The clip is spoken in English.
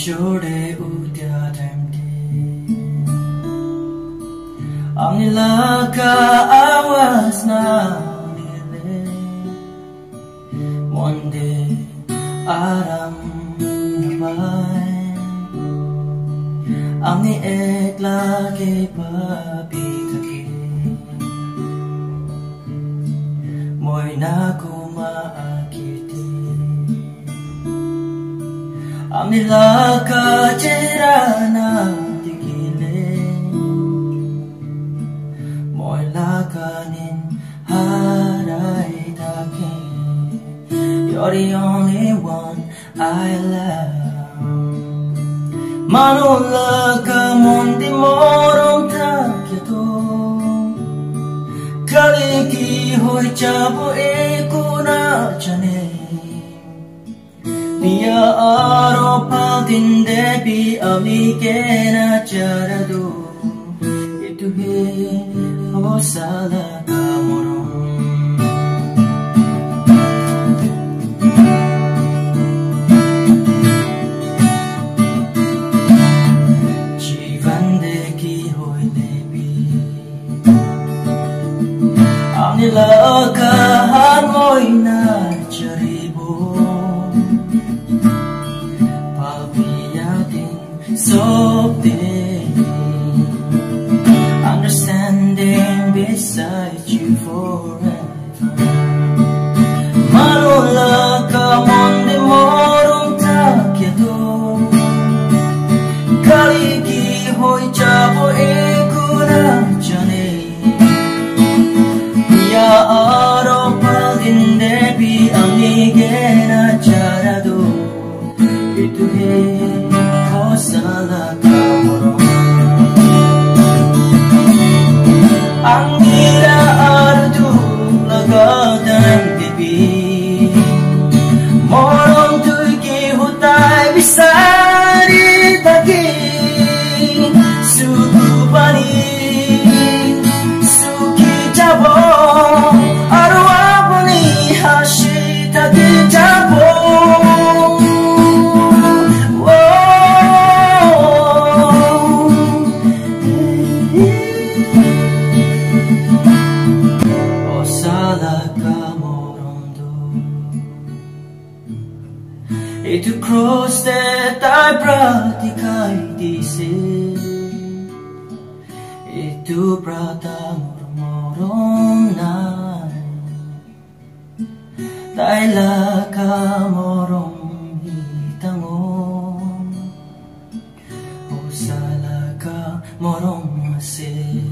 chode udya tamdi Amnilaka awas na Monde aram nabay Amni ekla ke papitake Moy आमिला का चेहरा ना दिखिले मैला cunning हाराई थाके You're the only one I love 마놀라가 뭔데 모름 타게도 가리기 홀짜보 있구나 전에 미아 알아 kamorom Chivande ki hoy Amnila ka hangoy so big Understanding beside you forever. Marola kamonde morum takedo Kaligi hoi chabo ekura chane. Ya aro palinde bi amigena charado salah ka Ang ila ardu nagadan bibig. Και του κρόστα, τα υπράτη καηντίση. Και του πράτα μορό, μορό, μορό, μορό. Τα υπράτη, μορό, μορό. Τα υπράτη.